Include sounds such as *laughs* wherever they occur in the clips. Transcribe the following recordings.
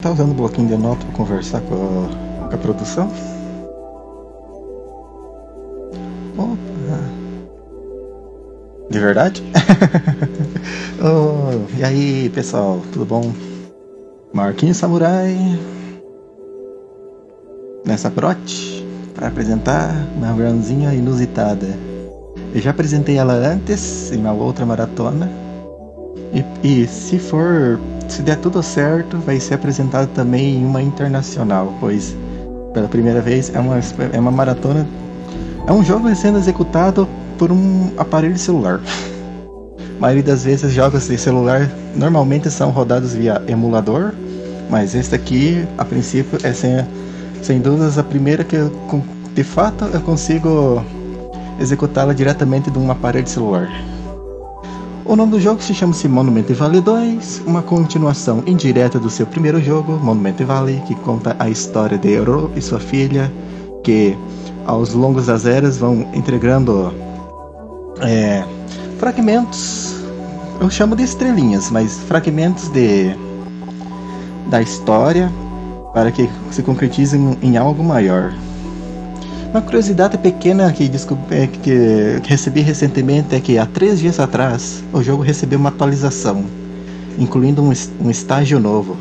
Tá usando o bloquinho de nota para conversar com a, com a produção? Opa! De verdade? *laughs* oh, e aí, pessoal, tudo bom? Marquinhos Samurai nessa prote para apresentar uma runzinha inusitada. Eu já apresentei ela antes em uma outra maratona e, e se for se der tudo certo, vai ser apresentado também em uma internacional, pois pela primeira vez é uma, é uma maratona. É um jogo sendo executado por um aparelho celular. *laughs* A maioria das vezes jogos de celular normalmente são rodados via emulador, mas este aqui, a princípio, é sem, sem dúvidas a primeira que eu, de fato eu consigo executá-la diretamente de um aparelho celular. O nome do jogo se chama-se Monument Valley 2, uma continuação indireta do seu primeiro jogo, Monument Valley, que conta a história de Ero e sua filha, que aos longos das eras vão entregando é, fragmentos, eu chamo de estrelinhas, mas fragmentos de da história para que se concretizem em algo maior. Uma curiosidade pequena que, é, que, que recebi recentemente é que há três dias atrás o jogo recebeu uma atualização, incluindo um, um estágio novo.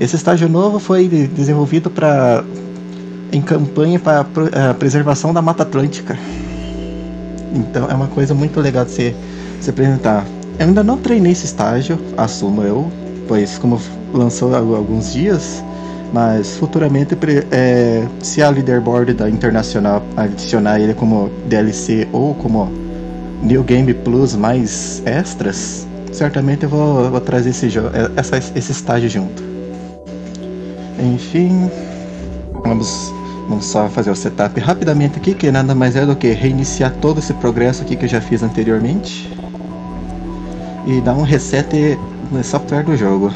Esse estágio novo foi desenvolvido para em campanha para a preservação da Mata Atlântica. Então é uma coisa muito legal de se, se apresentar. Eu ainda não treinei esse estágio, assumo eu, pois como lançou há alguns dias, mas futuramente, é, se a leaderboard da Internacional adicionar ele como DLC ou como New Game Plus mais extras, certamente eu vou, vou trazer esse, é, essa, esse estágio junto. Enfim, vamos, vamos só fazer o setup rapidamente aqui, que nada mais é do que reiniciar todo esse progresso aqui que eu já fiz anteriormente e dar um reset no software do jogo.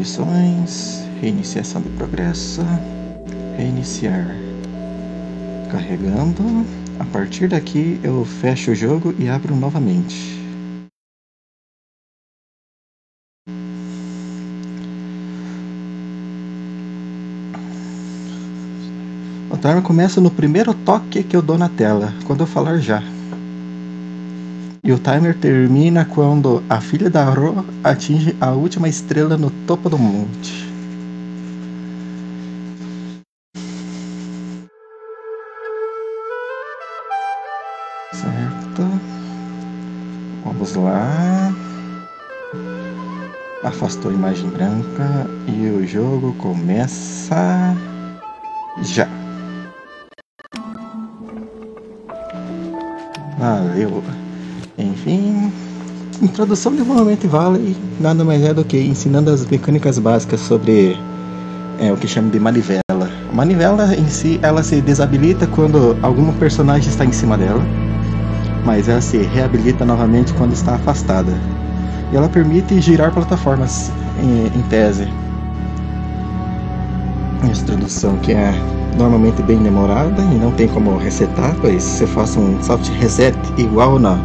Definições, reiniciação do progresso, reiniciar. Carregando. A partir daqui eu fecho o jogo e abro novamente. O timer começa no primeiro toque que eu dou na tela, quando eu falar já. E o timer termina quando a filha da Ro atinge a última estrela no topo do monte. Certo. Vamos lá. Afastou a imagem branca e o jogo começa já. Valeu. Enfim, introdução de Monument Valley nada mais é do que ensinando as mecânicas básicas sobre é, o que chama de manivela. A manivela em si, ela se desabilita quando algum personagem está em cima dela, mas ela se reabilita novamente quando está afastada. E ela permite girar plataformas em, em tese. Essa introdução que é normalmente bem demorada e não tem como resetar, pois você faça um soft reset igual na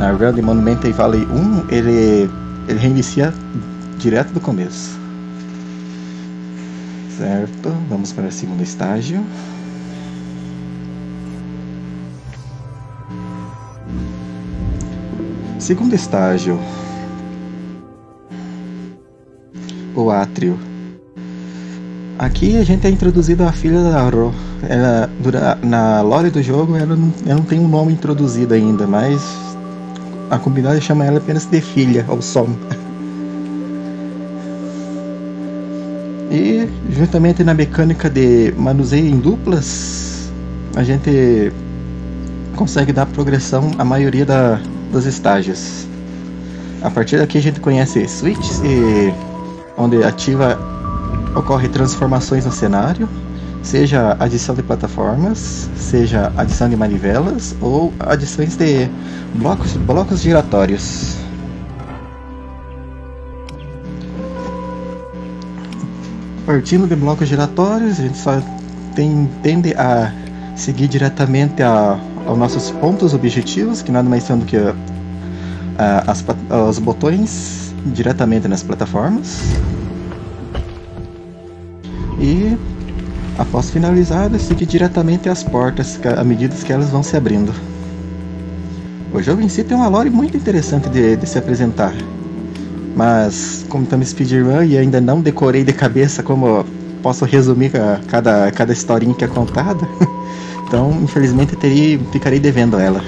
na Realm Monumental Valley 1, ele, ele reinicia direto do começo. Certo, vamos para o segundo estágio. Segundo estágio, o átrio. Aqui a gente é introduzido a filha da Ro. Ela, na lore do jogo, ela não, ela não tem um nome introduzido ainda, mas a comunidade chama ela apenas de filha ou som. E juntamente na mecânica de manuseio em duplas, a gente consegue dar progressão à maioria da, dos estágios. A partir daqui a gente conhece switches e onde ativa ocorre transformações no cenário, seja adição de plataformas, seja adição de manivelas ou adições de blocos, blocos giratórios. Partindo de blocos giratórios, a gente só tem, tende a seguir diretamente a, aos nossos pontos objetivos, que nada mais são do que as, os botões diretamente nas plataformas. E após finalizar, seguir diretamente as portas à medida que elas vão se abrindo. O jogo em si tem uma lore muito interessante de, de se apresentar. Mas, como estamos speedrun e ainda não decorei de cabeça como posso resumir cada, cada historinha que é contada, *laughs* então infelizmente teria, ficarei devendo ela.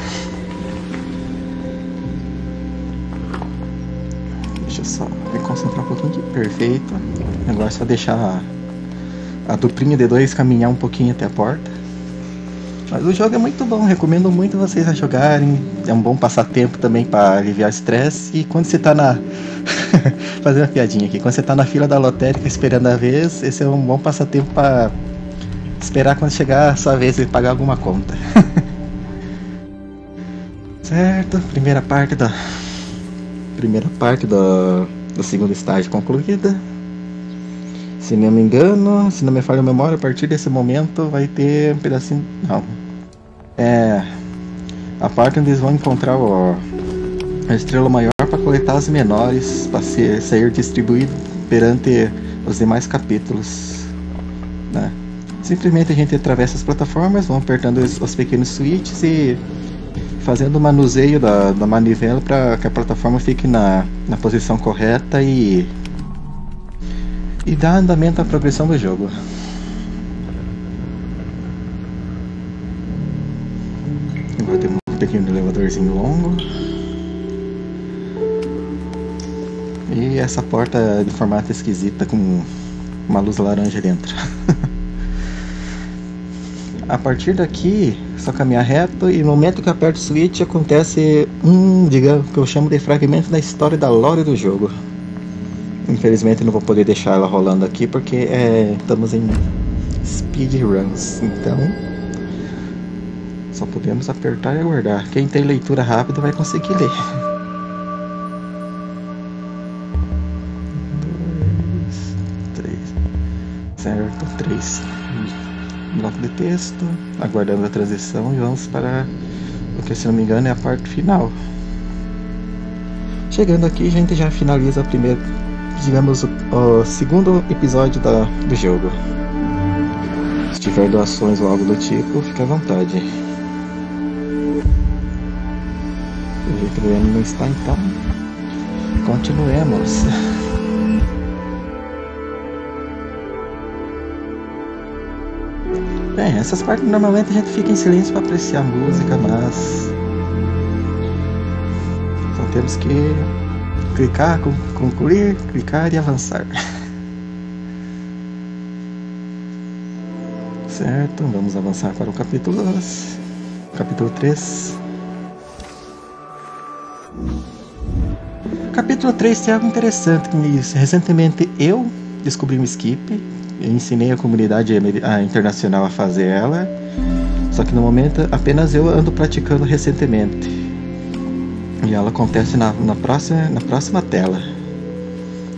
Deixa eu só me concentrar um pouquinho aqui. Perfeito. Agora é só deixar a, duplinha de dois caminhar um pouquinho até a porta. Mas o jogo é muito bom, recomendo muito vocês a jogarem. É um bom passatempo também para aliviar o estresse. E quando você está na. *laughs* Fazer uma piadinha aqui. Quando você está na fila da lotérica esperando a vez, esse é um bom passatempo para esperar quando chegar a sua vez e pagar alguma conta. *laughs* certo, primeira parte da. Primeira parte do, do segundo estágio concluída. Se não me engano, se não me falha a memória, a partir desse momento vai ter um pedacinho. Não, é a parte onde eles vão encontrar o, a estrela maior para coletar as menores para sair distribuído perante os demais capítulos. Né? Simplesmente a gente atravessa as plataformas, vão apertando os, os pequenos switches e fazendo o manuseio da, da manivela para que a plataforma fique na, na posição correta e, e dar andamento à progressão do jogo. pequeno elevadorzinho longo. E essa porta de formato esquisita com uma luz laranja dentro. *laughs* a partir daqui, só caminhar reto e no momento que aperto o switch acontece um, digamos, que eu chamo de fragmento da história da lore do jogo. Infelizmente não vou poder deixar ela rolando aqui porque é, estamos em speedruns, então só podemos apertar e aguardar. Quem tem leitura rápida vai conseguir ler. Dois, três. Certo, três. Bloco de texto, aguardando a transição e vamos para o que se não me engano é a parte final. Chegando aqui, a gente já finaliza o primeiro, digamos, o, o segundo episódio da, do jogo. Se tiver doações ou algo do tipo, fique à vontade. Ele não está então. Continuemos. *laughs* Bem, essas partes normalmente a gente fica em silêncio para apreciar a música, mas só temos que clicar, concluir, clicar e avançar. Certo, vamos avançar para o capítulo capítulo 3. Capítulo 3 tem algo interessante que me Recentemente eu descobri um skip, ensinei a comunidade a internacional a fazer ela, só que no momento apenas eu ando praticando recentemente. E ela acontece na, na, próxima, na próxima tela.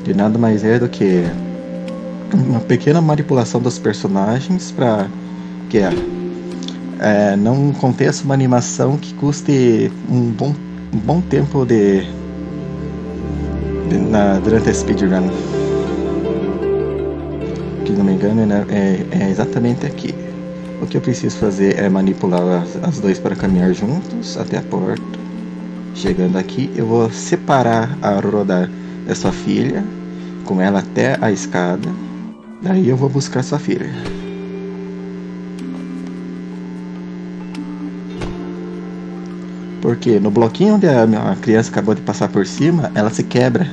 De nada mais é do que uma pequena manipulação dos personagens para que é, é, não aconteça uma animação que custe um bom, um bom tempo de na, durante a speedrun. Que não me engano né, é, é, exatamente aqui. O que eu preciso fazer é manipular as, as dois para caminhar juntos até a porta. Chegando aqui, eu vou separar a Aurora da sua filha, com ela até a escada. Daí eu vou buscar sua filha. Porque no bloquinho onde a criança acabou de passar por cima, ela se quebra.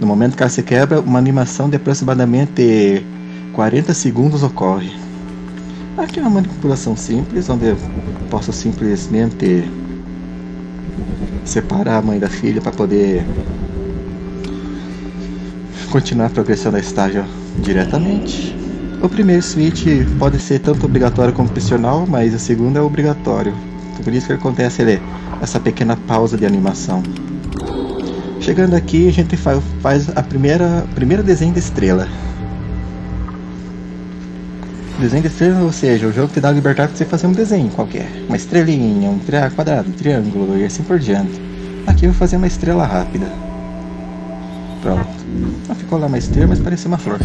No momento que ela se quebra, uma animação de aproximadamente 40 segundos ocorre. Aqui é uma manipulação simples, onde eu posso simplesmente separar a mãe da filha para poder continuar a progressão da estágio diretamente. O primeiro switch pode ser tanto obrigatório como opcional, mas o segundo é obrigatório. Por isso que acontece ele, essa pequena pausa de animação. Chegando aqui, a gente faz, faz a primeira primeiro desenho de estrela. Desenho de estrela, ou seja, o jogo te dá a liberdade de você fazer um desenho qualquer. Uma estrelinha, um quadrado, um triângulo e assim por diante. Aqui eu vou fazer uma estrela rápida. Pronto. Não ficou lá uma estrela, mas parecia uma flor.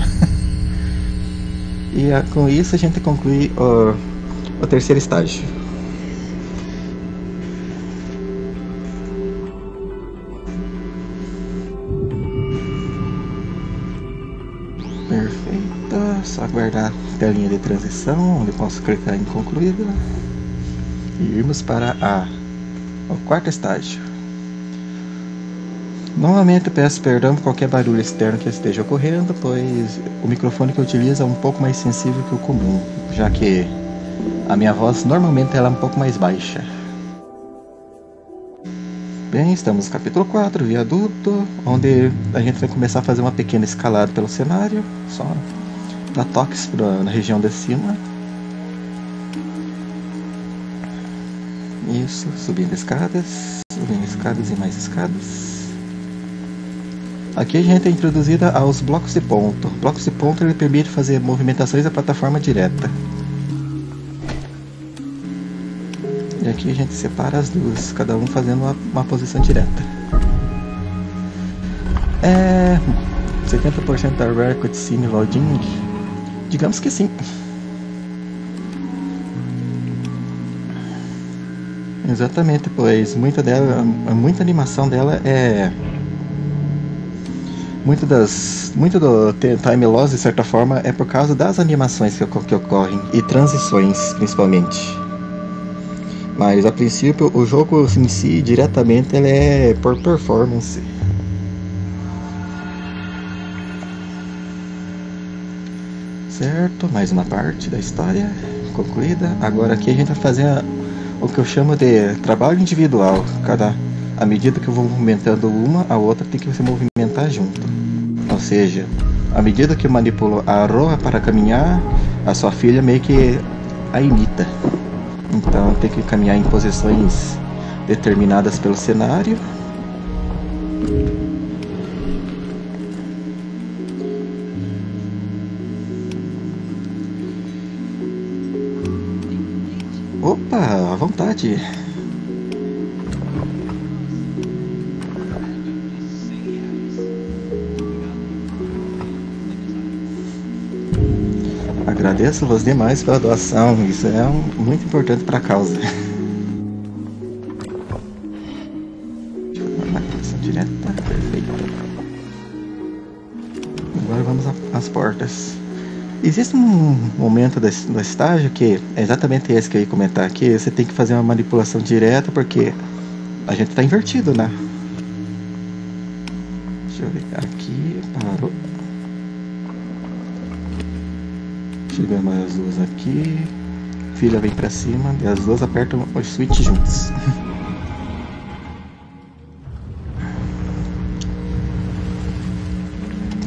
*laughs* e uh, com isso a gente conclui o, o terceiro estágio. Perfeito. Só aguardar a telinha de transição, onde posso clicar em concluída. E irmos para a, o quarto estágio. Novamente peço perdão por qualquer barulho externo que esteja ocorrendo, pois o microfone que eu utilizo é um pouco mais sensível que o comum, já que a minha voz normalmente ela é um pouco mais baixa. Bem, estamos no capítulo 4, viaduto, onde a gente vai começar a fazer uma pequena escalada pelo cenário, só toques pra, na região de cima. Isso, subindo escadas, subindo escadas e mais escadas. Aqui a gente é introduzida aos blocos de ponto. Blocos de ponto ele permite fazer movimentações da plataforma direta. E aqui a gente separa as duas, cada um fazendo uma, uma posição direta. É. 70% da Rare Cutscene Loading? Digamos que sim. Exatamente, pois muita dela, muita animação dela é muito das muito do time loss de certa forma é por causa das animações que, que ocorrem e transições principalmente. Mas a princípio o jogo em si diretamente ele é por performance. Certo mais uma parte da história concluída. Agora aqui a gente vai fazer o que eu chamo de trabalho individual. Cada à medida que eu vou movimentando uma, a outra tem que se movimentar junto. Ou seja, à medida que eu manipulo a Roa para caminhar, a sua filha meio que a imita. Então tem que caminhar em posições determinadas pelo cenário. Opa, à vontade. Agradeço aos demais pela doação, isso é um, muito importante para a causa. direta, perfeito. Agora vamos às portas. Existe um momento do estágio que é exatamente esse que eu ia comentar aqui. Você tem que fazer uma manipulação direta porque a gente está invertido, né? Deixa eu ver aqui, parou. Chegamos as duas aqui. Filha vem pra cima e as duas apertam o switch juntos. *laughs*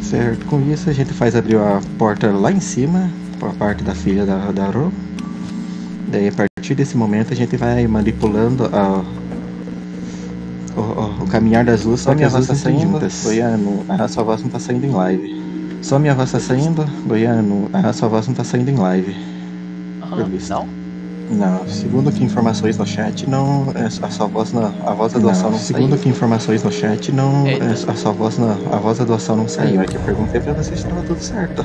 certo, com isso a gente faz abrir a porta lá em cima, a parte da filha da, da Ro. Daí a partir desse momento a gente vai manipulando a, o, o, o caminhar das duas, só que as duas tá saindo juntas. Goiano, a sua voz não tá saindo em live. Só minha voz tá saindo, Goiano. A sua voz não tá saindo em live. Uhum, não? Não, segundo que informações no chat, não. É, a sua voz na. A voz da doação não, não Segundo saiu. que informações no chat, não. É, a sua voz na. A voz da doação não saiu. É que eu perguntei pra você se estava tudo certo.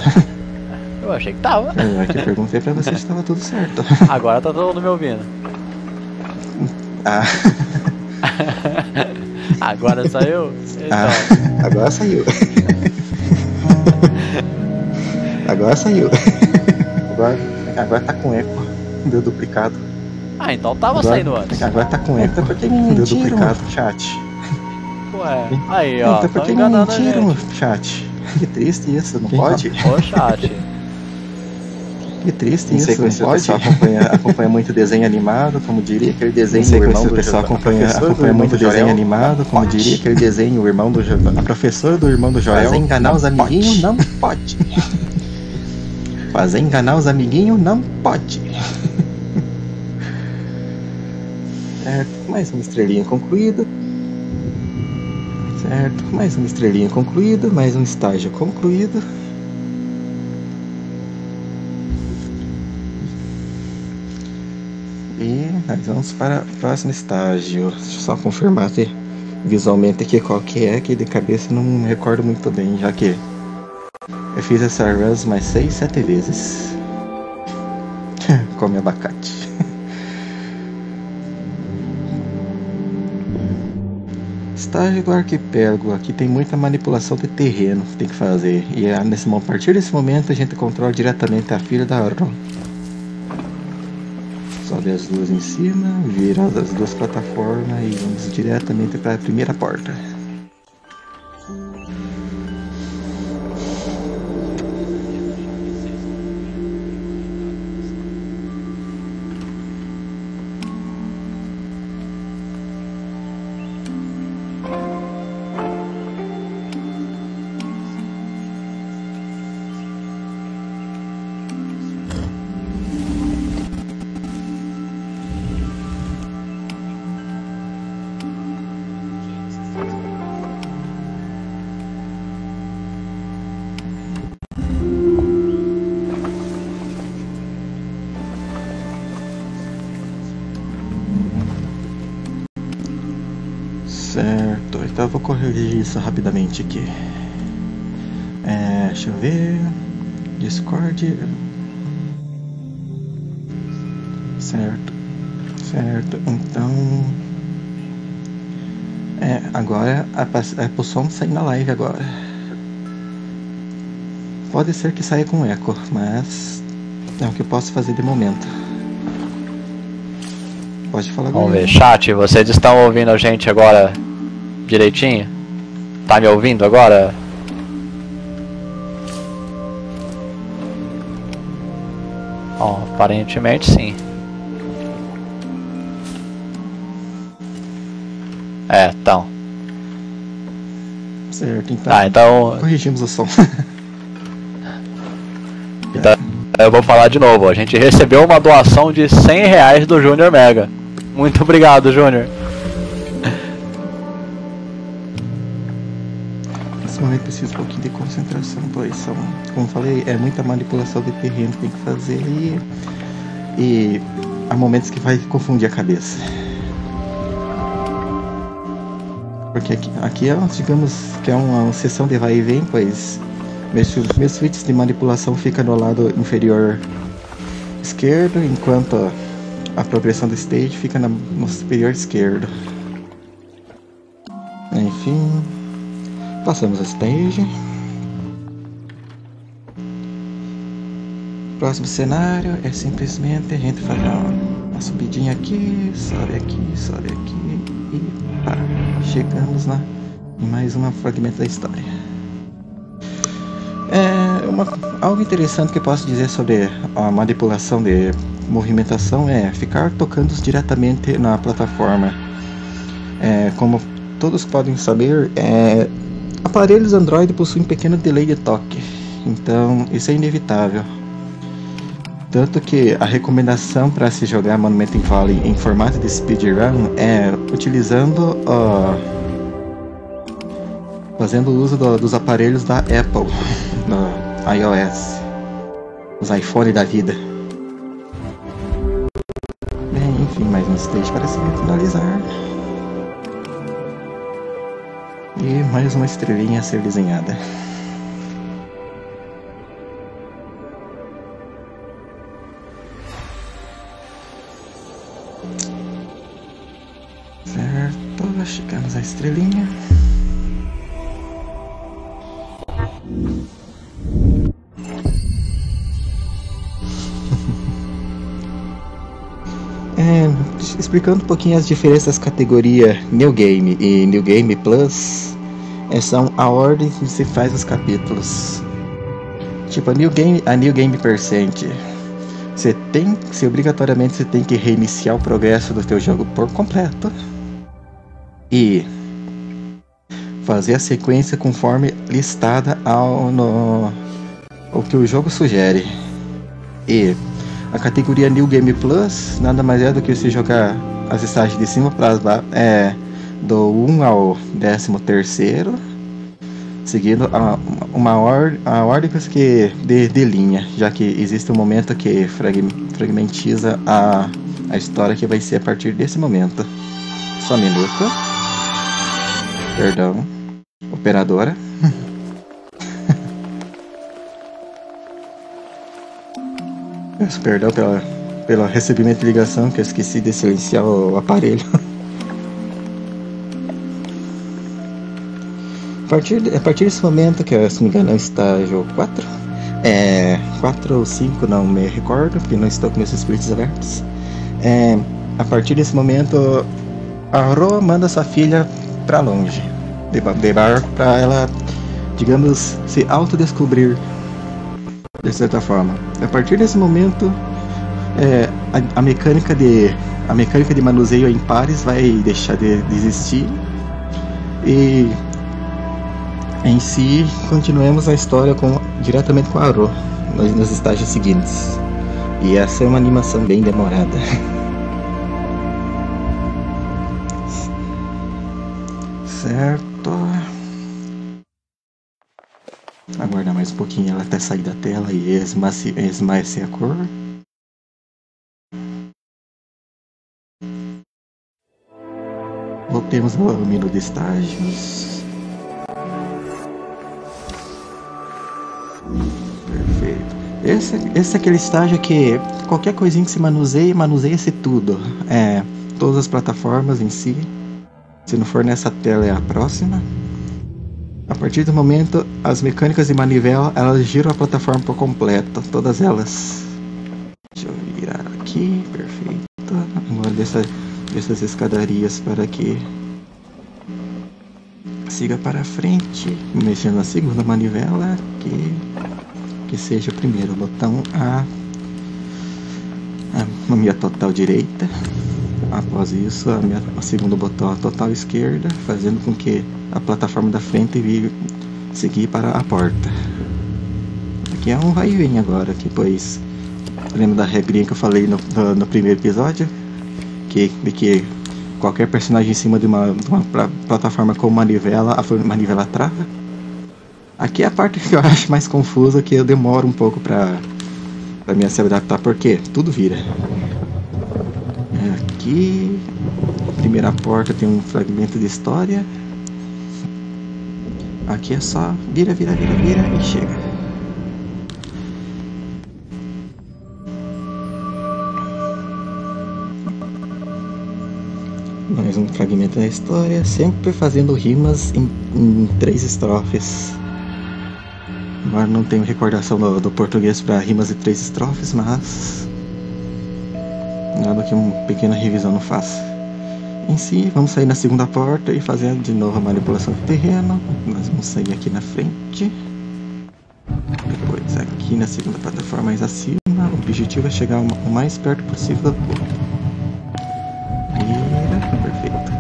Eu achei que tava. É que eu perguntei pra você se estava tudo certo. *laughs* Agora tá todo mundo me ouvindo. Ah. *laughs* agora saiu? Então. Ah, agora saiu. *laughs* *laughs* Agora saiu. Agora, agora tá com eco. Deu duplicado. Ah, então tava agora, saindo antes. Agora tá com eco. Então por que me Deu duplicado chat. Ué, aí ó. Então por que me mentiram, chat? Que triste isso, não Quem pode? Ô chat. Que triste isso, não pode? O pessoal acompanha, *laughs* acompanha muito desenho animado, como diria aquele desenho o irmão do pessoal acompanha, acompanha muito desenho animado, como diria aquele desenho o irmão do a professora do irmão do Joel. Fazer enganar os amiguinhos não pode. Fazer enganar os *laughs* amiguinhos não pode. certo, mais uma estrelinha concluída. Certo, mais uma estrelinha concluída, mais um estágio concluído. Vamos para o próximo estágio. Deixa eu só confirmar se visualmente aqui qual que é, que de cabeça não me recordo muito bem, já que eu fiz essa runs mais 6, 7 vezes. *laughs* Come abacate. *laughs* Estágio do arquipélago. Aqui tem muita manipulação de terreno que tem que fazer. E é nesse, a partir desse momento a gente controla diretamente a filha da Ron. Sobe as duas em cima, vira as duas plataformas e vamos diretamente para a primeira porta. Rapidamente aqui. É, deixa eu ver. Discord. Certo, certo. Então. É, agora é pro som sair na live agora. Pode ser que saia com eco, mas é o que eu posso fazer de momento. Pode falar Vamos agora. ver, chat, vocês estão ouvindo a gente agora direitinho? Tá me ouvindo agora? Ó, aparentemente sim. É, então. Certo, então. Ah, então Corrigimos o som. *laughs* Então, eu vou falar de novo. A gente recebeu uma doação de 100 reais do Júnior Mega. Muito obrigado, Júnior. Momento preciso um pouquinho de concentração, pois são, como falei, é muita manipulação de terreno que tem que fazer e, e há momentos que vai confundir a cabeça. Porque aqui, aqui é, digamos que é uma, uma sessão de vai e vem, pois meus, meus switches de manipulação ficam no lado inferior esquerdo, enquanto a progressão do stage fica na- no superior esquerdo. Enfim, passamos a stage. Próximo cenário é simplesmente a gente fazer uma, subidinha aqui, sobe aqui, sobe aqui e pá, chegamos na, em mais um fragmento da história. É uma, algo interessante que eu posso dizer sobre a manipulação de movimentação é ficar tocando diretamente na plataforma. É, como todos podem saber, é, aparelhos Android possuem pequeno delay de toque, então isso é inevitável. Tanto que a recomendação para se jogar Monument Valley em formato de speedrun é utilizando fazendo uso do- dos aparelhos da Apple no iOS, os iPhone da vida. Bem, enfim, mais um stage para mais uma estrelinha a ser desenhada. Certo, chegamos à estrelinha. *laughs* É, explicando um pouquinho as diferenças das categorias New Game e New Game Plus, são a ordem que se faz os capítulos. Tipo, a New Game, a New Game Percent, você tem, se obrigatoriamente você tem que reiniciar o progresso do teu jogo por completo e fazer a sequência conforme listada ao no o que o jogo sugere. E a categoria New Game Plus nada mais é do que você jogar as estágios de cima para é, do 1 ao 13 terceiro, seguindo a, uma or, a ordem que de, de linha, já que existe um momento que frag, fragmentiza a, a história que vai ser a partir desse momento. Só um minuto. Perdão. Operadora. *laughs* Peço perdão pela, pelo recebimento de ligação que eu esqueci de silenciar o aparelho. *laughs* A partir, a partir desse momento, que se não me engano é o estágio 4, é, 4 ou 5, não me recordo, porque não estou com meus espíritos abertos. É, a partir desse momento, a Ro manda sua filha para longe, de, de barco, para ela, digamos, se autodescobrir de certa forma. A partir desse momento, é, a, a, mecânica de a mecânica de manuseio em pares vai deixar de, de existir e em si continuemos a história com, diretamente com a Aro nos, nos estágios seguintes. E essa é uma animação bem demorada. *laughs* certo. Aguardar mais um pouquinho ela até sair da tela e esmaecer a cor. Voltemos ao menu de estágios. Esse, esse é aquele estágio que qualquer coisinha que se manuseie, manuseia-se tudo. É, todas as plataformas em si. Se não for nessa tela, é a próxima. A partir do momento, as mecânicas de manivela elas giram a plataforma por completo, todas elas. Deixa eu virar aqui, perfeito. Agora dessa, dessas escadarias para que siga para frente, mexendo na segunda manivela, que, que seja o primeiro botão A, a minha total direita. Após isso, a, minha, a segundo botão a total esquerda, fazendo com que a plataforma da frente e seguir para a porta. Aqui é um vai e vem agora, que pois lembra da regrinha que eu falei no, no, no, primeiro episódio? Que, de que qualquer personagem em cima de uma, de uma plataforma com manivela, a manivela trava. Aqui é a parte que eu *laughs* acho mais confusa, que eu demoro um pouco para pra me adaptar, porque tudo vira. Aqui, a primeira porta tem um fragmento de história. Aqui é só vira, vira, vira, vira e chega. Mais um fragmento da história, sempre fazendo rimas em, em três estrofes. Agora não tenho recordação do, do português para rimas de três estrofes, mas nada que uma pequena revisão não faça em si. Vamos sair na segunda porta e fazer de novo a manipulação do terreno. Nós vamos sair aqui na frente. Depois aqui na segunda plataforma mais acima. O objetivo é chegar o mais perto possível da. Vira, perfeito.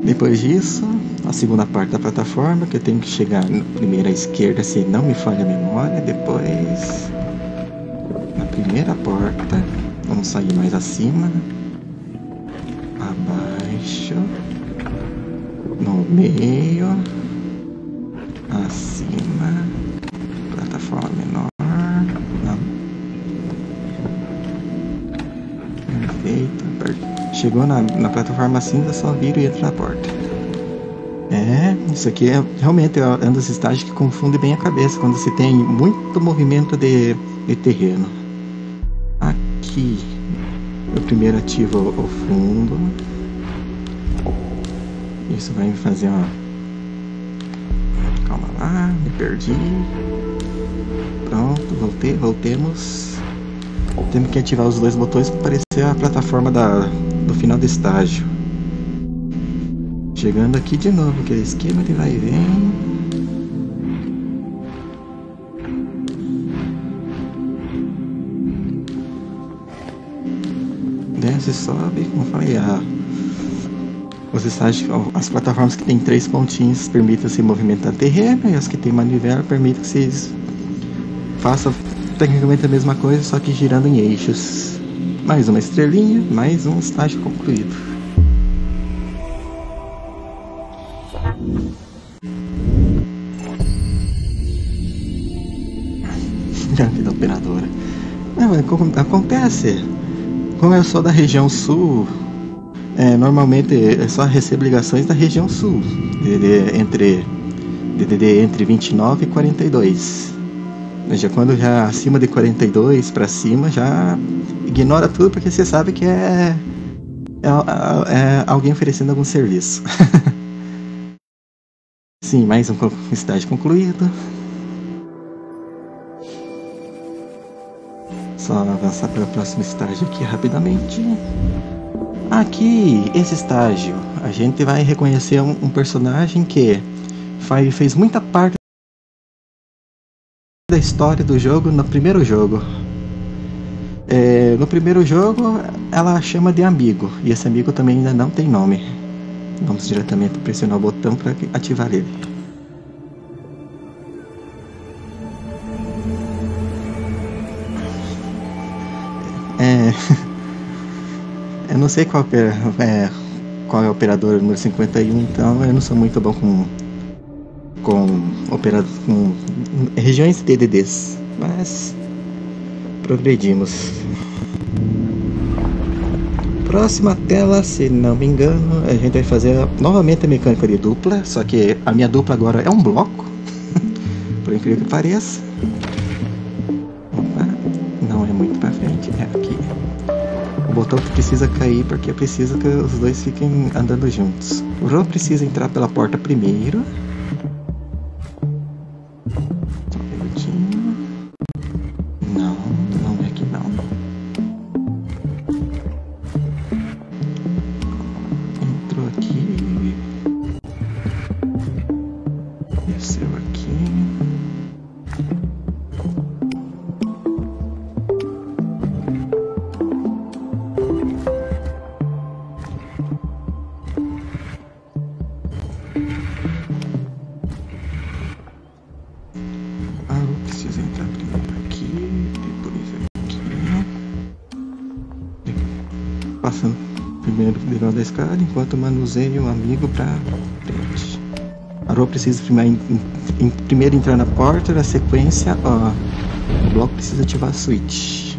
*laughs* Depois disso, a segunda parte da plataforma, que eu tenho que chegar na primeira à esquerda, se não me falha a memória. Depois, na primeira porta, Vamos sair mais acima, abaixo, no meio, acima, plataforma menor. Perfeito. Chegou na, na plataforma cinza, só vira e entra na porta. Isso aqui é realmente é um dos estágios que confunde bem a cabeça quando se tem muito movimento de, de terreno aqui. Eu primeiro ativo o fundo. Isso vai me fazer uma. Calma lá, me perdi. Pronto, voltei, voltemos. Temos que ativar os dois botões para aparecer a plataforma da, do final do estágio. Chegando aqui de novo, aquele esquema de vai e vem. desce, sobe, como falei, a, os estágios, as plataformas que tem três pontinhos permitem se movimentar terreno e as que tem manivela permitem que vocês façam tecnicamente a mesma coisa, só que girando em eixos. Mais uma estrelinha, mais um estágio concluído. Acontece como eu sou da região sul, É, normalmente eu só recebo ligações da região sul, DDD entre DDD entre 29 e 42. Já quando já acima de 42 para cima já ignora tudo porque você sabe que é é, é, é alguém oferecendo algum serviço. *laughs* Sim, mais um estágio concluído. Só avançar para o próximo estágio aqui rapidamente. Aqui, esse estágio, a gente vai reconhecer um, um personagem que faz, fez muita parte da história do jogo no primeiro jogo. É, no primeiro jogo, ela chama de amigo, e esse amigo também ainda não tem nome. Vamos diretamente pressionar o botão para ativar ele. É, *laughs* eu não sei qual é, qual é o operador número 51, então eu não sou muito bom com com operador com regiões DDDs, mas progredimos. Próxima tela, se não me engano, a gente vai fazer novamente a mecânica de dupla, só que a minha dupla agora é um bloco, *laughs* por incrível que pareça. O botão que precisa cair porque precisa que os dois fiquem andando juntos. O Ron precisa entrar pela porta primeiro. Enquanto manuseio o amigo para frente. Arô precisa primeiro, em, em, primeiro entrar na porta, na sequência, ó, o bloco precisa ativar a switch.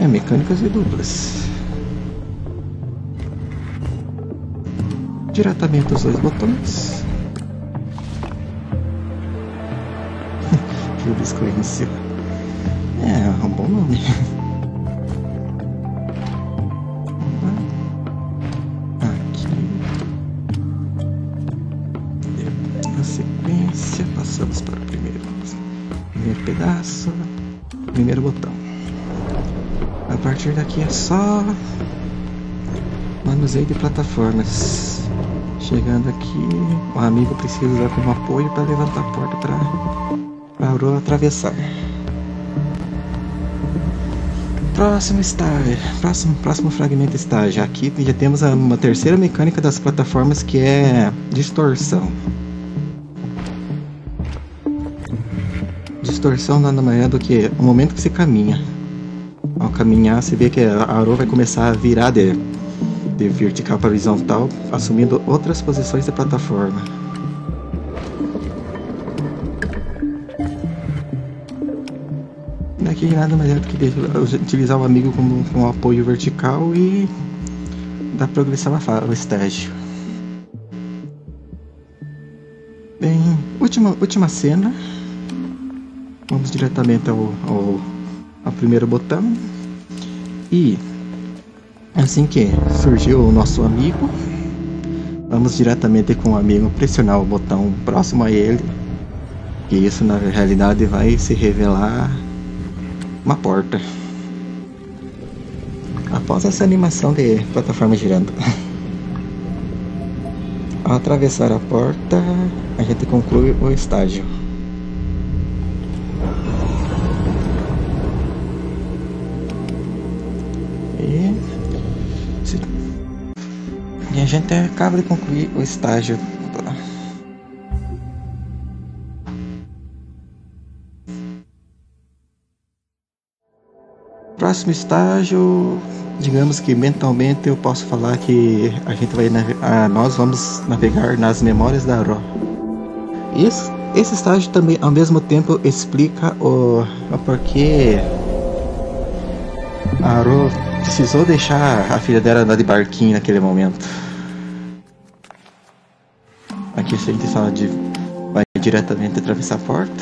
É mecânicas e duplas. Diretamente os dois botões. *laughs* Rio Biscoência. É um bom nome. *laughs* pedaço, primeiro botão. A partir daqui é só manuseio de plataformas. Chegando aqui, o amigo precisa usar como apoio para levantar a porta para a Aurora atravessar. Próximo estágio, próximo, próximo fragmento estágio. Aqui já temos uma terceira mecânica das plataformas que é distorção. Distorção nada mais é do que o momento que você caminha. Ao caminhar, você vê que a Aro vai começar a virar de, de vertical para horizontal, assumindo outras posições da plataforma. Daqui nada mais é do que utilizar o amigo como, como apoio vertical e dar progressão ao estágio. Bem, última, última cena. Vamos diretamente ao, ao, ao primeiro botão. E assim que surgiu o nosso amigo, vamos diretamente com o amigo pressionar o botão próximo a ele. E isso na realidade vai se revelar uma porta. Após essa animação de plataforma girando. *laughs* Ao atravessar a porta, a gente conclui o estágio. Gente acaba de concluir o estágio. Próximo estágio, digamos que mentalmente eu posso falar que a gente vai ah, nós vamos navegar nas memórias da Ro. Esse, esse estágio também ao mesmo tempo explica o, o porquê a Ro precisou deixar a filha dela andar de barquinho naquele momento. Aqui a gente fala de. vai diretamente atravessar a porta.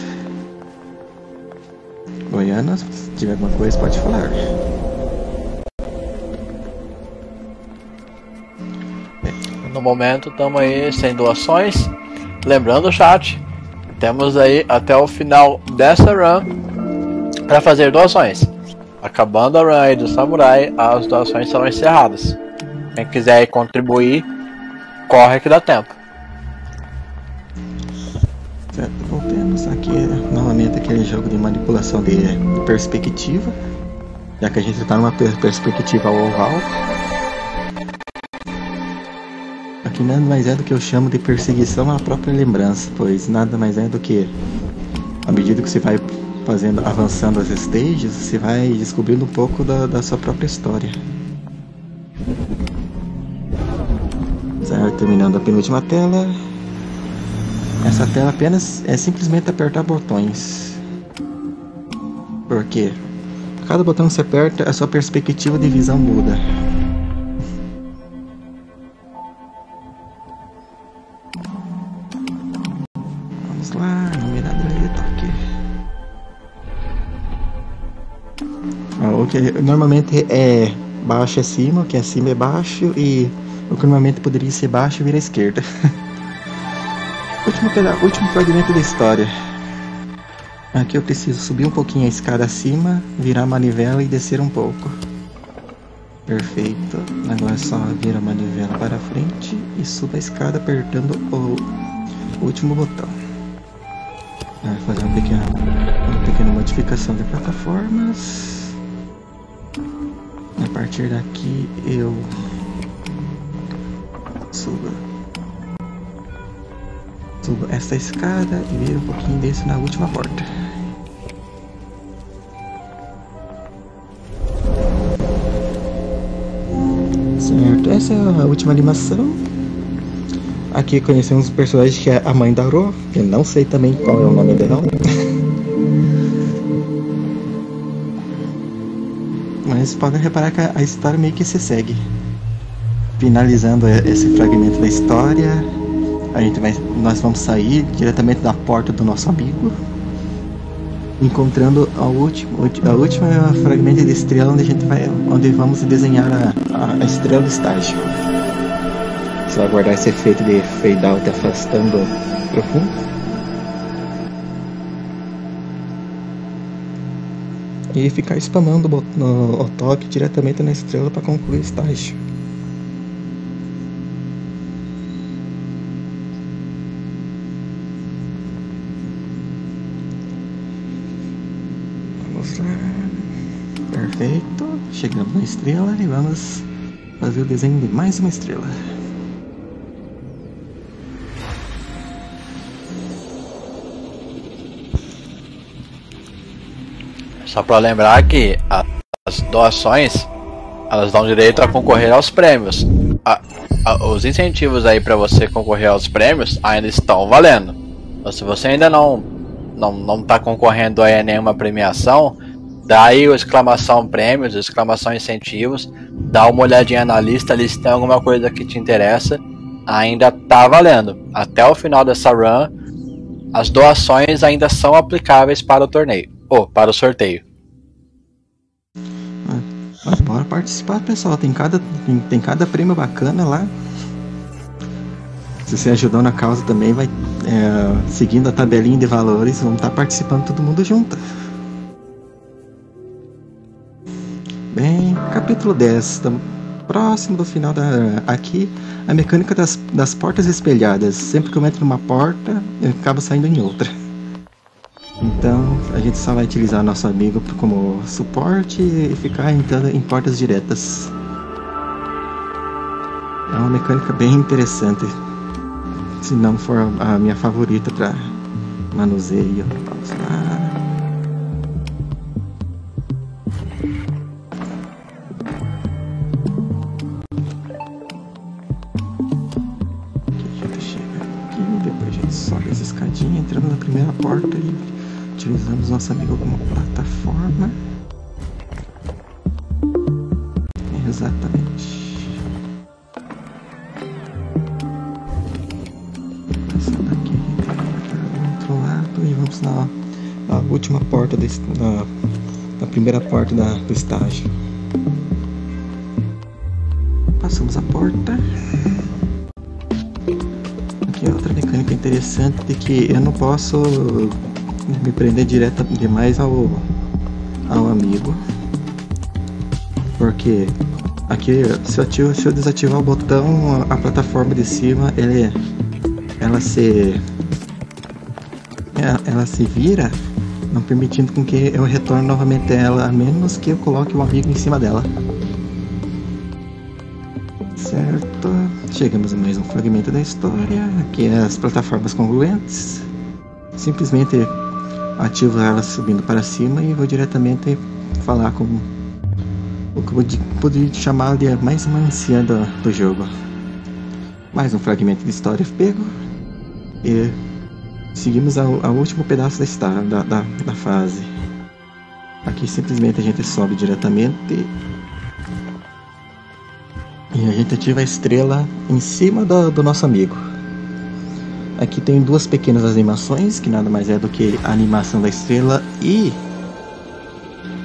Goiana, se tiver alguma coisa pode falar. No momento estamos aí sem doações. Lembrando chat, temos aí até o final dessa run para fazer doações. Acabando a run aí do Samurai, as doações serão encerradas. Quem quiser contribuir, corre que dá tempo. Aqui novamente aquele jogo de manipulação de perspectiva. Já que a gente está numa perspectiva oval. Aqui nada mais é do que eu chamo de perseguição à própria lembrança, pois nada mais é do que à medida que você vai fazendo, avançando as stages, você vai descobrindo um pouco da, da sua própria história. Terminando a penúltima tela. Essa tela apenas é simplesmente apertar botões. Por quê? Cada botão que você aperta, a sua perspectiva de visão muda. Vamos lá, numerado aqui. Ah, O que normalmente é baixo é cima, o que é cima é baixo e o que normalmente poderia ser baixo vira esquerda. *laughs* último, último fragmento da história. Aqui eu preciso subir um pouquinho a escada acima, virar a manivela e descer um pouco. Perfeito. Agora é só vira a manivela para frente e suba a escada apertando o último botão. Vai fazer uma pequena, uma pequena modificação de plataformas. A partir daqui eu subo, essa escada e viro um pouquinho desse na última porta. Certo, essa é a última animação. Aqui conhecemos um personagem que é a mãe da Ro, que não sei também qual é o nome dela. Mas podem reparar que a história meio que se segue. Finalizando esse fragmento da história, a gente vai, nós vamos sair diretamente da porta do nosso amigo, encontrando a última, a última fragmento de estrela onde a gente vai, onde vamos desenhar a, a estrela do estágio. Só aguardar esse efeito de fade out afastando profundo. E ficar spamando o toque diretamente na estrela para concluir o estágio. Vamos lá. Perfeito. Chegamos na estrela e vamos fazer o desenho de mais uma estrela. Só pra lembrar que as doações elas dão direito a concorrer aos prêmios. A- a- os incentivos aí pra você concorrer aos prêmios ainda estão valendo. Se você ainda não não, não tá concorrendo a nenhuma premiação, dá aí o exclamação prêmios, exclamação incentivos, dá uma olhadinha na lista ali se tem alguma coisa que te interessa, ainda tá valendo. Até o final dessa run, as doações ainda são aplicáveis para o torneio, ou para o sorteio. Mas bora participar, pessoal. Tem cada, tem, tem cada prêmio bacana lá. Se você ajudou na causa também, vai é, seguindo a tabelinha de valores, vamos estar participando todo mundo junto. Bem, capítulo 10. Estamos próximo do final da. Aqui, a mecânica das, das portas espelhadas. Sempre que eu entro numa porta, eu acabo saindo em outra. Então, a gente só vai utilizar nosso amigo como suporte e ficar entrando em portas diretas. É uma mecânica bem interessante. Se não for a minha favorita para manuseio. Vamos lá. Porta e utilizamos nosso amigo como plataforma. Exatamente. Essa daqui do outro lado e vamos na, na última porta desse, na, na primeira porta da, do estágio. Passamos a porta. Aqui é outra mecânica interessante de que eu não posso me prender direto demais ao, ao amigo. Porque aqui se eu, ativo, se eu desativar o botão, a, plataforma de cima ele, ela se ela, ela se vira, não permitindo com que eu retorne novamente a ela, a menos que eu coloque o amigo em cima dela. Chegamos a mais um fragmento da história. Aqui é as plataformas congruentes. Simplesmente ativo elas subindo para cima e vou diretamente falar com o que eu poderia chamar de mais uma anciã do, do jogo. Mais um fragmento de história pego. E seguimos ao, ao último pedaço da, história, da, da, da fase. Aqui simplesmente a gente sobe diretamente e a gente ativa a estrela em cima do, do nosso amigo. Aqui tem duas pequenas animações, que nada mais é do que a animação da estrela e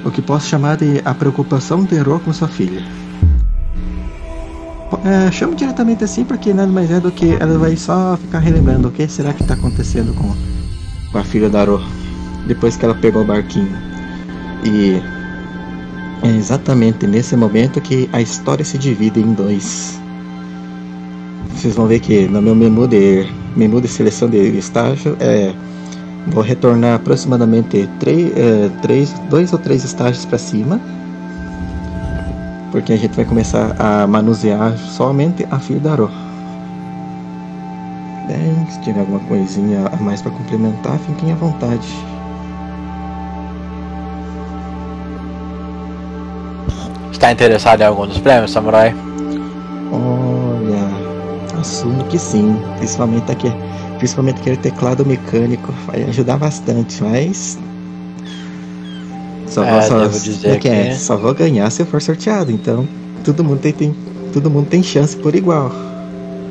o que posso chamar de a preocupação do Hero com sua filha. É, chamo diretamente assim porque nada mais é do que ela vai só ficar relembrando o que será que está acontecendo com, com a filha da Aro depois que ela pegou o barquinho. E é exatamente nesse momento que a história se divide em dois. Vocês vão ver que no meu menu de menu de seleção de estágio é vou retornar aproximadamente três, é, três, dois ou três estágios para cima, porque a gente vai começar a manusear somente a filha da Aro. Bem, se tiver alguma coisinha a mais para complementar, fiquem à vontade. Está interessado em algum dos prêmios, Samurai? Olha, assumo que sim, principalmente aqui, principalmente aquele teclado mecânico vai ajudar bastante, mas só, É, vou, só, é que é, só vou ganhar se eu for sorteado, então todo mundo tem, tem todo mundo tem chance por igual,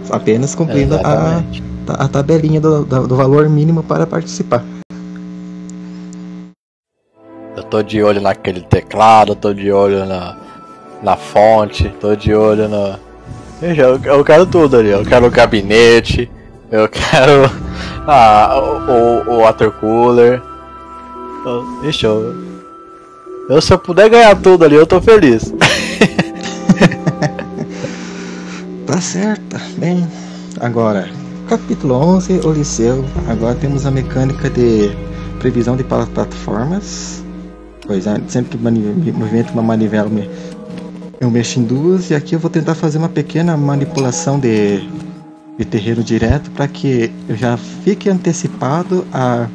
apenas cumprindo a, a tabelinha do, do, do valor mínimo para participar. Eu tô de olho naquele teclado, tô de olho na, na fonte, tô de olho no. Ixi, Eu, eu quero tudo ali, eu quero o gabinete, eu quero *laughs* o, o, water cooler. Ixi, eu, eu se eu puder ganhar tudo ali, eu tô feliz. *laughs* Tá certo. Bem, agora, capítulo 11, o Liceu. Agora temos a mecânica de previsão de pla- plataformas. Pois é, sempre que movimento uma manivela, eu mexo em duas. E aqui eu vou tentar fazer uma pequena manipulação de, de terreno direto para que eu já fique antecipado a,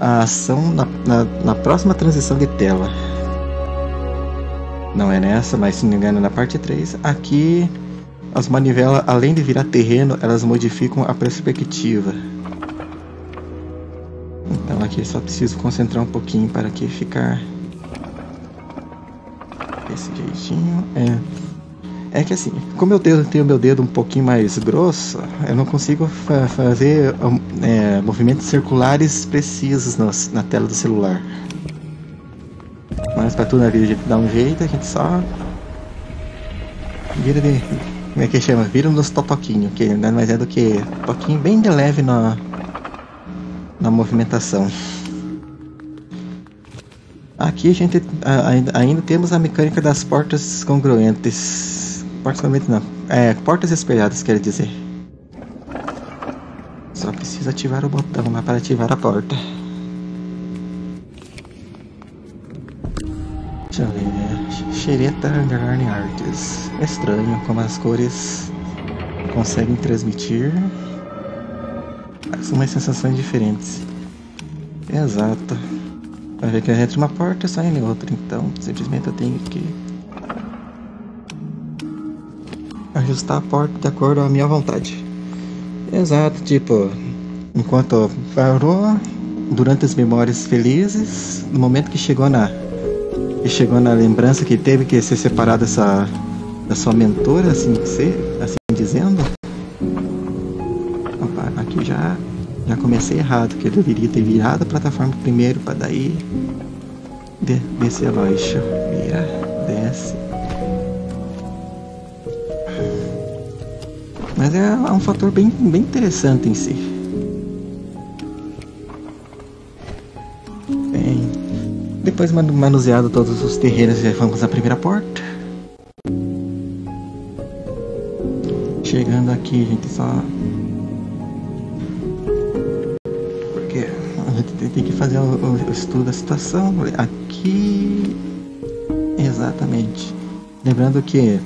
a ação na, na, na próxima transição de tela. Não é nessa, mas se não me engano na parte 3. Aqui as manivelas, além de virar terreno, elas modificam a perspectiva. Então aqui só preciso concentrar um pouquinho para aqui ficar desse jeitinho. É, é que assim, como eu tenho, meu dedo um pouquinho mais grosso, eu não consigo fa- fazer é, movimentos circulares precisos na tela do celular. Mas pra tudo na vida a gente dá um jeito, a gente só vira de. Como é que chama? Vira nos totoquinhos, que nada mais é do que toquinho bem de leve na, na movimentação. Aqui a gente ainda, temos a mecânica das portas congruentes. Portas não. É, portas espelhadas, quer dizer. Só precisa ativar o botão lá para ativar a porta. Deixa eu ver. Xereta Underline Arts. É estranho como as cores conseguem transmitir umas sensações diferentes. Exato. Vai ver que eu entro uma porta e saio em outra, então simplesmente eu tenho que ajustar a porta de acordo com a minha vontade. Exato, tipo, enquanto parou, durante as memórias felizes, no momento que chegou na chegou na lembrança que teve que ser separada essa da sua mentora, assim, assim dizendo. Opa, aqui já, já comecei errado, que eu deveria ter virado a plataforma primeiro para daí de, descer a loja. Vira, desce. Mas é, um fator bem, bem interessante em si. Bem, depois manuseado todos os terreiros, já vamos à primeira porta. Chegando aqui, gente, só. Tem que fazer o, o estudo da situação. Aqui. Exatamente. Lembrando que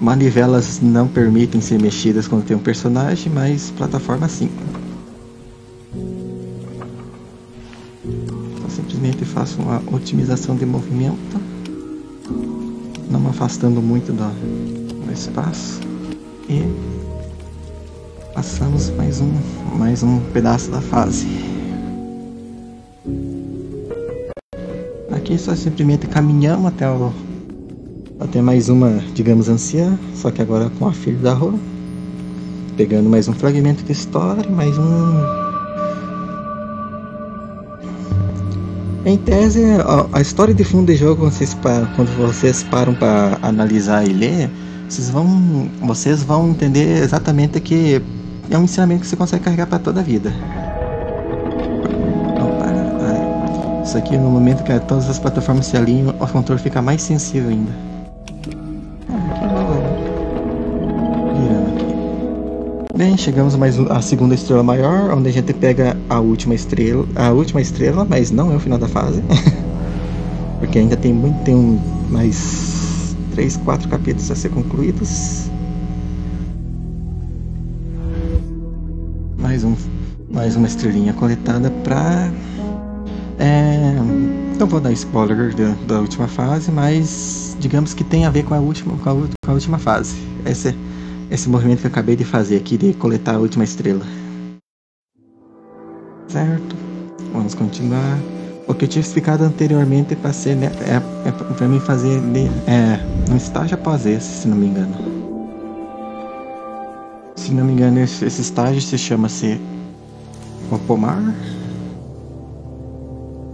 manivelas não permitem ser mexidas quando tem um personagem, mas plataforma sim. Então, simplesmente faço uma otimização de movimento, não afastando muito do, do espaço. E passamos mais um, mais um pedaço da fase. Aqui só simplesmente caminhamos até o até mais uma, digamos, anciã, só que agora com a filha da rua. Pegando mais um fragmento de história, mais um. Em tese, a história de fundo do jogo, vocês, quando vocês param para analisar e ler, vocês vão, vocês vão entender exatamente que é um ensinamento que você consegue carregar para toda a vida. Isso aqui no momento que todas as plataformas se alinham, o controle fica mais sensível ainda. Bem, chegamos mais a segunda estrela maior, onde a gente pega a última estrela, a última estrela, mas não é o final da fase, *laughs* porque ainda tem muito, tem um, mais três, quatro capítulos a ser concluídos. Mais um, mais uma estrelinha coletada para é, não vou dar spoiler da, da, última fase, mas digamos que tem a ver com a última, com a, com a última fase. Esse, esse movimento que eu acabei de fazer aqui de coletar a última estrela. Certo? Vamos continuar. O que eu tinha explicado anteriormente para ser né, é, é para mim fazer de, é, um estágio após esse, se não me engano. Se não me engano, esse, esse estágio se chama-se o pomar.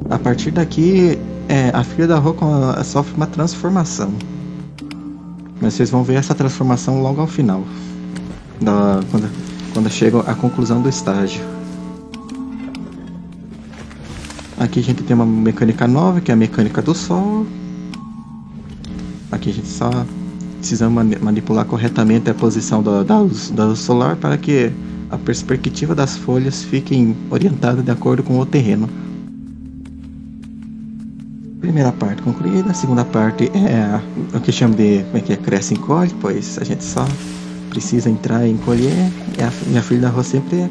A partir daqui, é, a filha da Roca sofre uma transformação. Mas vocês vão ver essa transformação logo ao final, da, quando, quando chega a conclusão do estágio. Aqui a gente tem uma mecânica nova, que é a mecânica do sol. Aqui a gente só precisa manipular corretamente a posição da, da, luz, da luz solar para que a perspectiva das folhas fiquem orientada de acordo com o terreno. Primeira parte concluída, a segunda parte é o que chamo de como é que é, cresce e encolhe, pois a gente só precisa entrar e encolher. E a minha filha da rua sempre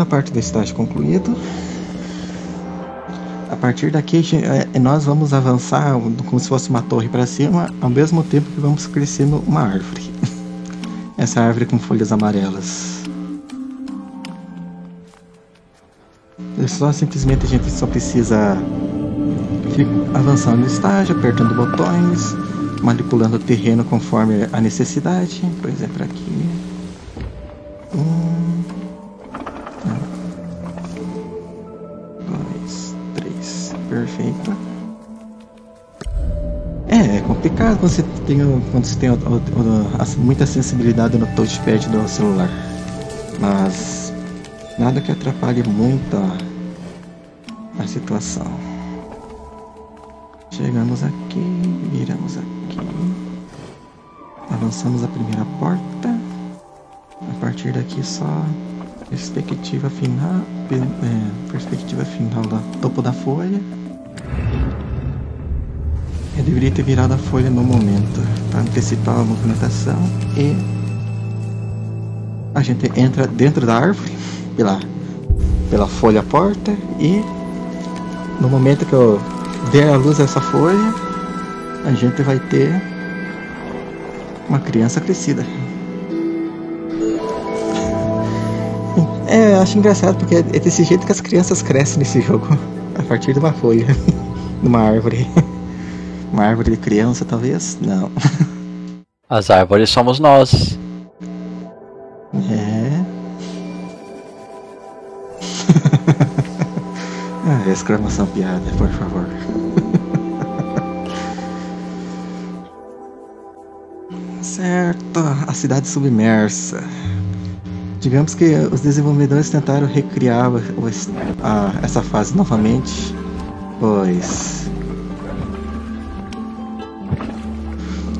segunda parte do estágio concluído. A partir daqui é, nós vamos avançar como se fosse uma torre para cima, ao mesmo tempo que vamos crescendo uma árvore. *laughs* Essa árvore com folhas amarelas. É só simplesmente a gente só precisa avançar no estágio, apertando botões, manipulando o terreno conforme a necessidade. Por exemplo, aqui. É, é complicado quando você tem, quando você tem muita sensibilidade no touchpad do celular. Mas nada que atrapalhe muito a, a situação. Chegamos aqui, viramos aqui. Avançamos a primeira porta. A partir daqui só perspectiva final, é, perspectiva final do topo da folha. Eu deveria ter virado a folha no momento para antecipar a movimentação e a gente entra dentro da árvore pela, pela folha porta e no momento que eu der a luz a essa folha, a gente vai ter uma criança crescida. É, eu acho engraçado porque é desse jeito que as crianças crescem nesse jogo. *laughs* A partir de uma folha. *laughs* de uma árvore. Uma árvore de criança, talvez? Não. *laughs* As árvores somos nós. É. *laughs* ah, exclamação piada, por favor. *laughs* certo, a cidade submersa. Digamos que os desenvolvedores tentaram recriar a, essa fase novamente, pois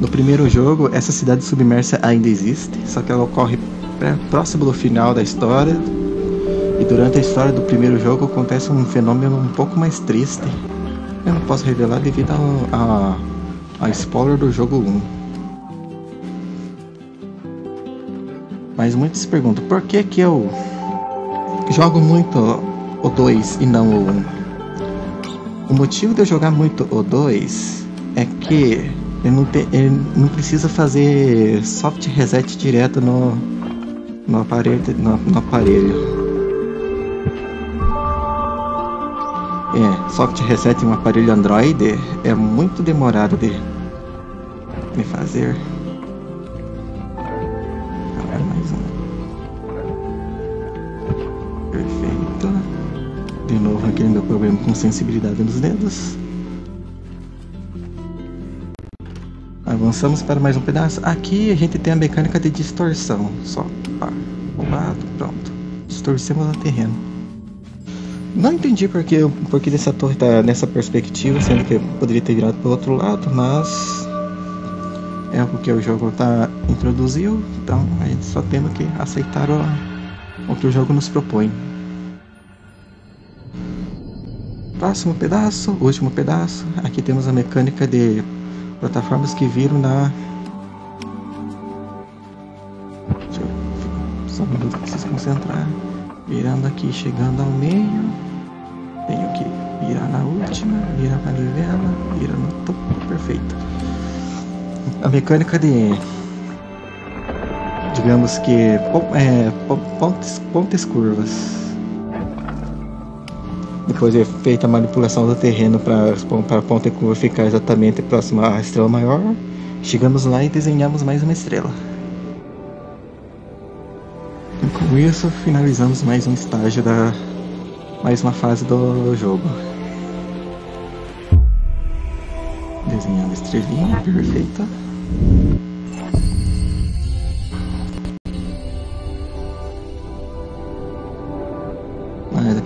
no primeiro jogo essa cidade submersa ainda existe, só que ela ocorre próximo do final da história e durante a história do primeiro jogo acontece um fenômeno um pouco mais triste. Eu não posso revelar devido ao, a, a spoiler do jogo 1. Mas muitos se perguntam por que que eu jogo muito o 2 e não o 1. O motivo de eu jogar muito o 2 é que ele não, te, ele não precisa fazer soft reset direto no, no aparelho. No, no aparelho. É, soft reset em um aparelho Android é muito demorado de, de fazer. aquele meu problema com sensibilidade nos dedos. Avançamos para mais um pedaço. Aqui a gente tem a mecânica de distorção. Só pá, lado, pronto. Distorcemos o terreno. Não entendi porque, porque dessa torre está nessa perspectiva, sendo que poderia ter virado para o outro lado, mas é o que o jogo está introduziu, então a gente só temos que aceitar o, o que o jogo nos propõe. Próximo pedaço, último pedaço. Aqui temos a mecânica de plataformas que viram na. Deixa eu... Só um minuto para se concentrar. Virando aqui, chegando ao meio. Tenho que virar na última, virar na livela, virar no topo. Perfeito. A mecânica de. Digamos que. É, pontes, pontes curvas depois é feita a manipulação do terreno para a ponta curva ficar exatamente próxima à estrela maior. Chegamos lá e desenhamos mais uma estrela. E com isso finalizamos mais um estágio da. mais uma fase do jogo. Desenhando a estrelinha, perfeita.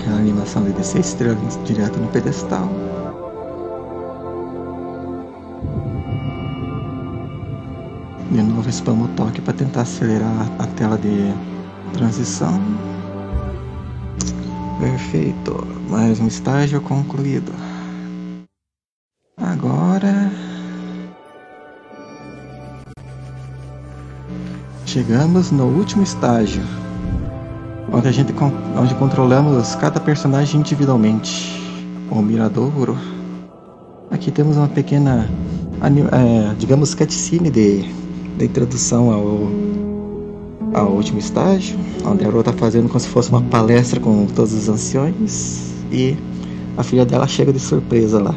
Aquela animação de descer estrelas direto no pedestal. De novo spam o toque para tentar acelerar a tela de transição. Perfeito, mais um estágio concluído. Agora chegamos no último estágio onde a gente onde controlamos cada personagem individualmente. O Miradouro. Aqui temos uma pequena, é, digamos, cutscene de, de introdução ao, ao último estágio, onde a Ro está fazendo como se fosse uma palestra com todos os anciões e a filha dela chega de surpresa lá.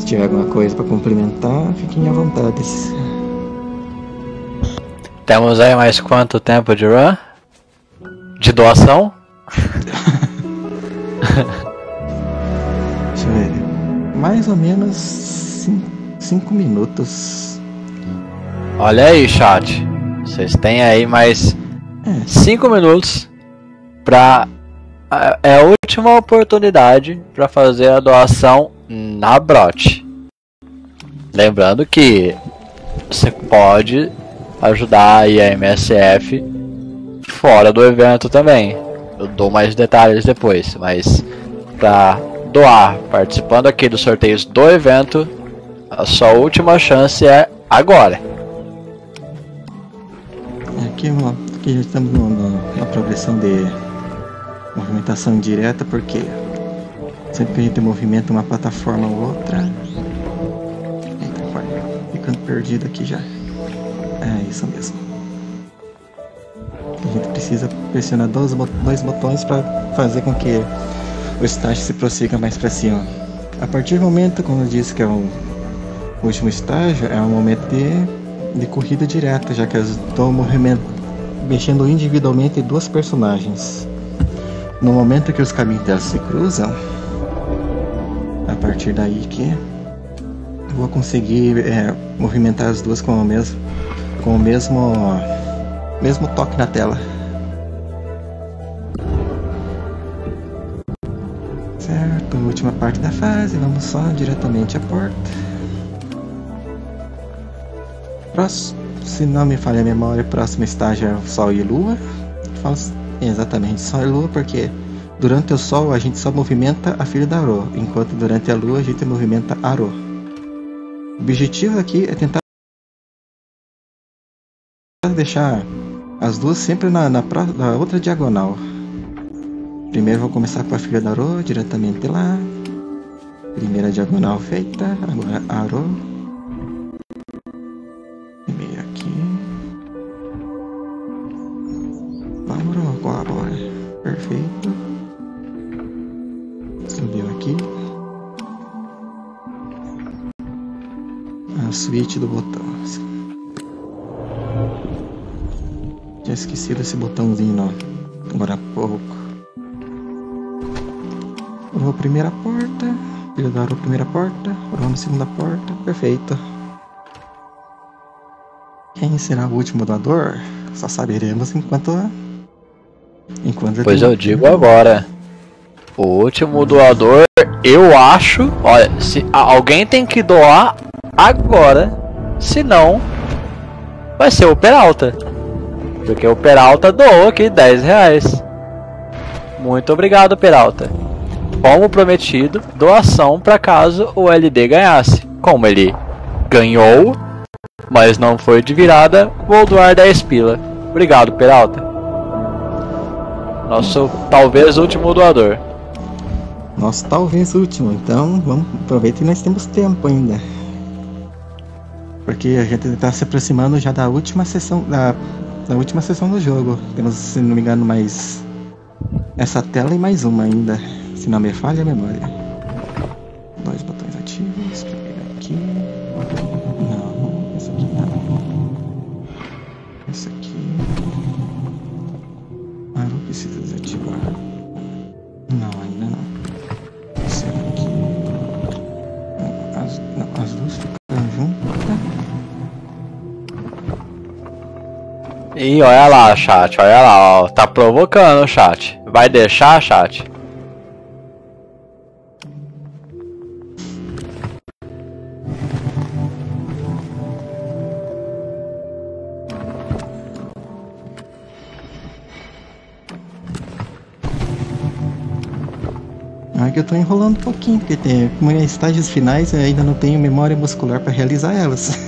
Se tiver alguma coisa para complementar, fiquem à vontade. Temos aí mais quanto tempo de run? Doação? *laughs* Deixa eu ver. Mais ou menos 5 minutos. Olha aí, chat. Vocês têm aí mais 5 é. minutos pra. É a última oportunidade para fazer a doação na Brot. Lembrando que você pode ajudar a MSF fora do evento também. Eu dou mais detalhes depois, mas para doar participando aqui dos sorteios do evento, a sua última chance é agora. Aqui, aqui já estamos no, no, na progressão de movimentação indireta, porque Sempre a gente movimenta uma plataforma ou outra. Eita, vai. Ficando perdido aqui já. É isso mesmo. Precisa pressionar dois, dois botões para fazer com que o estágio se prossiga mais para cima. A partir do momento, como eu disse que é o último estágio, é um momento de, de corrida direta, já que eu estou mexendo individualmente duas personagens. No momento que os caminhos delas se cruzam, a partir daí que vou conseguir é, movimentar as duas com o mesmo, com o mesmo, mesmo toque na tela. Fase, vamos só diretamente à porta. Próximo, se não me falha a memória, próximo estágio é Sol e Lua. Exatamente Sol e Lua porque durante o Sol a gente só movimenta a filha da Aro, enquanto durante a Lua a gente movimenta Aro. O objetivo aqui é tentar deixar as duas sempre na, na, na outra diagonal. Primeiro vou começar com a filha da Aro, diretamente lá. Primeira diagonal feita, agora Aro. Primeiro aqui. Vamos, Aro, colabora. Perfeito. Subiu aqui. A suíte do botão. Tinha esquecido esse botãozinho, não. Agora há pouco. Vou a primeira porta. Pegaram a primeira porta. Vamos a segunda porta. Perfeito. Quem será o último doador? Só saberemos enquanto. Enquanto pois eu digo agora. O último doador, eu acho. Olha, se alguém tem que doar agora. Senão, vai ser o Peralta. Porque o Peralta doou aqui 10 reais. Muito obrigado, Peralta como prometido, doação para caso o LD ganhasse. Como ele ganhou, mas não foi de virada, vou doar 10 pila. Obrigado, Peralta. Nosso talvez último doador. Nosso talvez último, então vamos aproveitar que nós temos tempo ainda. Porque a gente está se aproximando já da última sessão da, da última sessão do jogo. Temos, se não me engano, mais essa tela e mais uma ainda. Se não me falha a memória. Dois botões ativos. Primeiro aqui. Não, esse aqui não. Esse aqui. Ah, não precisa desativar. Não, ainda não. Esse aqui. As, não, as duas ficam juntas. E olha lá, chat, olha lá, ó, tá provocando o chat. Vai deixar, chat? Eu tô enrolando um pouquinho, porque tem, estágios finais eu ainda não tenho memória muscular para realizar elas.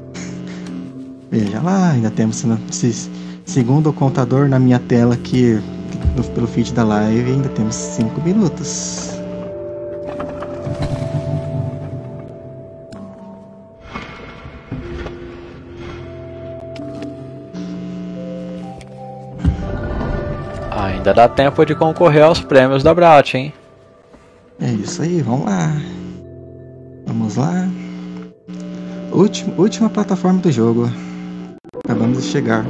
*laughs* Veja lá, ainda temos, segundo o contador na minha tela aqui, pelo feed da live, ainda temos 5 minutos. Ainda dá tempo de concorrer aos prêmios da Brat, hein? É isso aí, vamos lá. Vamos lá. Última, última plataforma do jogo. Acabamos de chegar.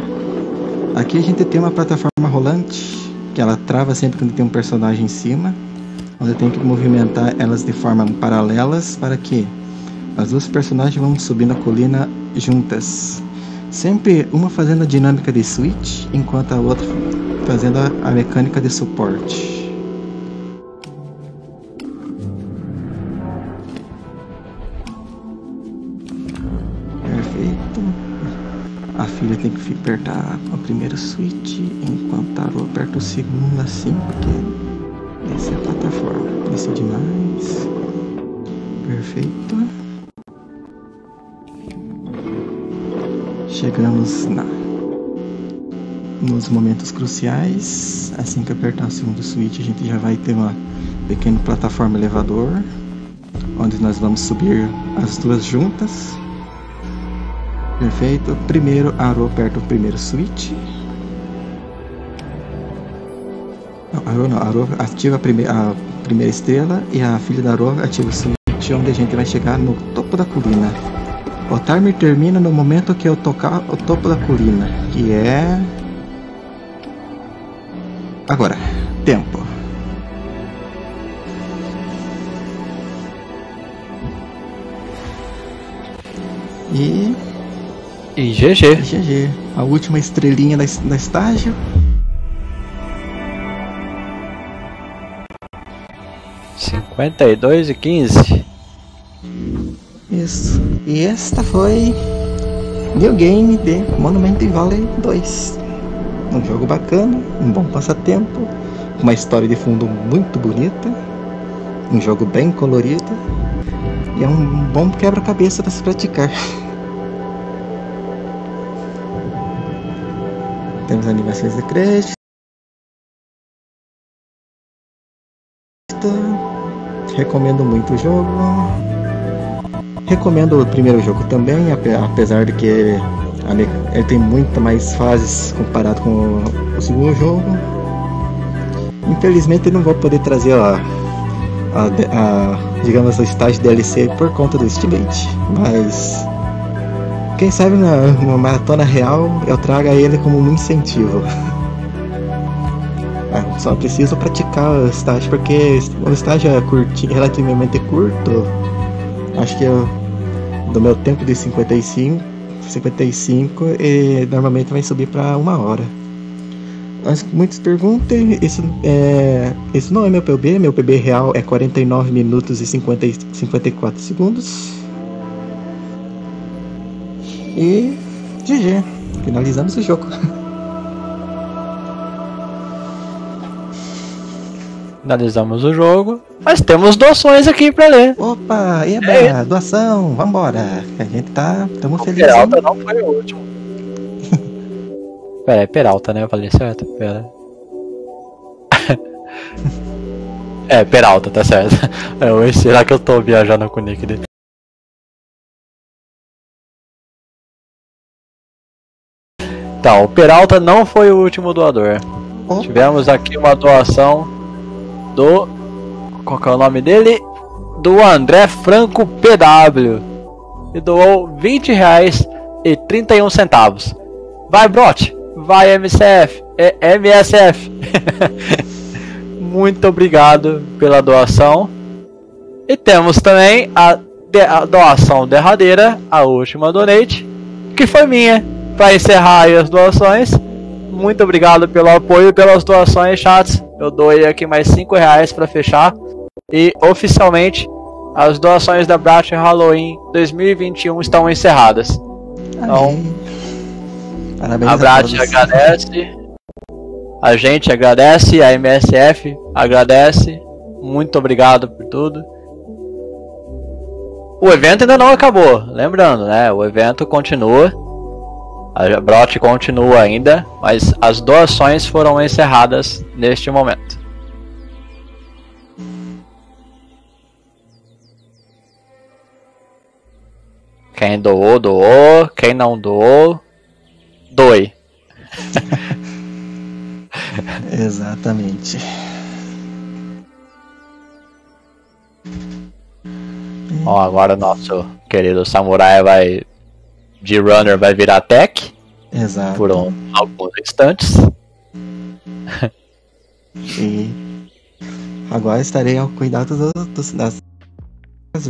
Aqui a gente tem uma plataforma rolante, que ela trava sempre quando tem um personagem em cima. Onde tem que movimentar elas de forma paralelas para que as duas personagens vão subindo a colina juntas. Sempre uma fazendo a dinâmica de switch, enquanto a outra fazendo a, a mecânica de suporte. Tem que apertar o primeiro switch enquanto Tarô aperta o segundo assim, porque essa é a plataforma. Desce demais. Perfeito. Chegamos na nos momentos cruciais. Assim que apertar o segundo switch, a gente já vai ter uma pequena plataforma elevador, onde nós vamos subir as duas juntas. Perfeito. Primeiro, Aro aperta o primeiro switch. Não, Aro não. Aro ativa a, prime a primeira estrela e a filha da Aro ativa o switch, onde a gente vai chegar no topo da colina. O timer termina no momento que eu tocar o topo da colina, que é Agora, tempo. E. E GG. GG. A última estrelinha da, da estágio. Cinquenta e dois e quinze. Isso. E esta foi. New Game de Monument Valley 2. Um jogo bacana, um bom passatempo, uma história de fundo muito bonita, um jogo bem colorido e é um bom quebra-cabeça para se praticar. *laughs* animações de crédito. Recomendo muito o jogo. Recomendo o primeiro jogo também, apesar de que ele tem muito mais fases comparado com o segundo jogo. Infelizmente não vou poder trazer a, a, a digamos, o estágio DLC por conta do Estimate, mas quem sabe na, na maratona real eu traga ele como um incentivo. Ah, só preciso praticar o estágio porque o estágio é curti, relativamente curto. Acho que eu, do meu tempo de 55 55 e normalmente vai subir para uma hora. Que muitos perguntem, isso, é, isso não é meu PB, meu PB real é 49 minutos e 50, 54 segundos. E GG, finalizamos o jogo. Finalizamos o jogo, mas temos doações aqui pra ler. Opa, eba, é. doação, vambora. A gente tá, tamo feliz. Peralta não foi o último. *laughs* Pera, é Peralta, né? Eu falei certo? Pera. *laughs* é, Peralta, tá certo. É, será que eu tô viajando com o nick dele? Então, o Peralta não foi o último doador. Opa. Tivemos aqui uma doação do. Qual que é o nome dele? Do André Franco PW. E doou 20 reais e 31 centavos. Vai, Brot! Vai, MCF! É, MSF! *laughs* Muito obrigado pela doação. E temos também a, a doação derradeira, a última donate, que foi minha. Para encerrar as doações, muito obrigado pelo apoio e pelas doações, chats. Eu doei aqui mais 5 reais para fechar. E oficialmente as doações da Brat Halloween 2021 estão encerradas. Então, Parabéns a Brat agradece. A gente agradece, a MSF agradece. Muito obrigado por tudo. O evento ainda não acabou, lembrando, né? O evento continua. A Brot continua ainda, mas as doações foram encerradas neste momento. Quem doou, doou. Quem não doou, doe. *laughs* Exatamente. Ó, agora o nosso querido samurai vai de runner vai virar tech. Exato. Por um, alguns instantes. e agora estarei ao cuidado do, do, das runs